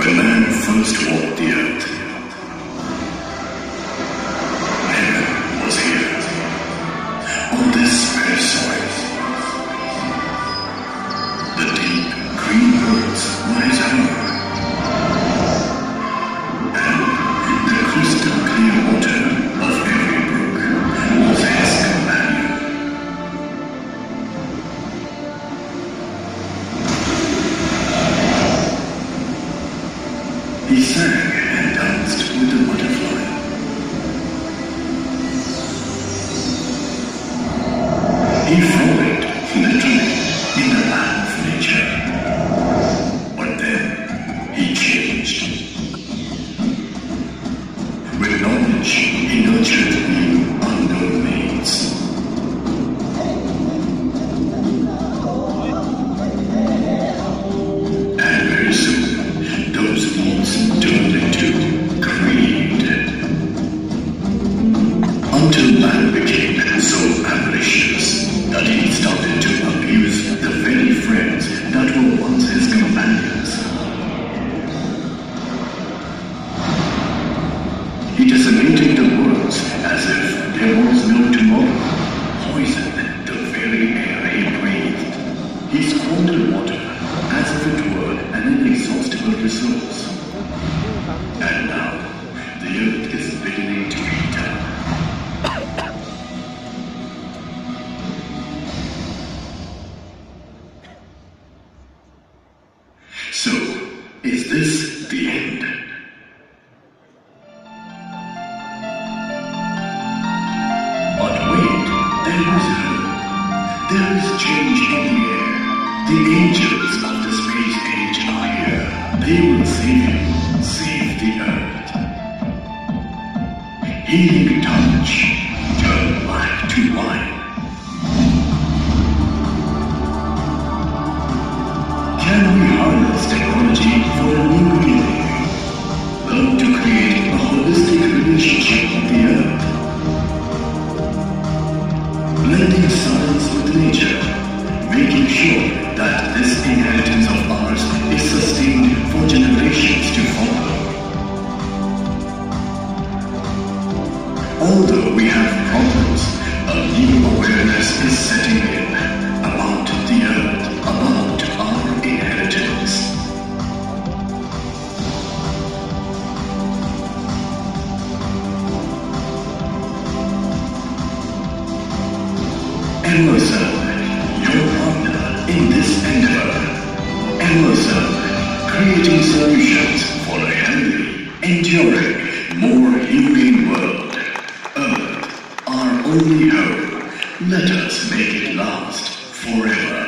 When man first walked the earth, little butterfly. He floated, literally, in the land of nature. But then, he changed. With knowledge, he nurtured me. And now, the earth is beginning to heat up. So, is this the end? But wait, there is hope. There is change in the air. The angels They will save you, save the earth. Healing touch, Although we have problems, a new awareness is setting in about the earth, about our inheritance. Emerson, your partner in this endeavor. Emerson, creating solutions for a healthy, enduring, more world. Only hope. Let us make it last forever.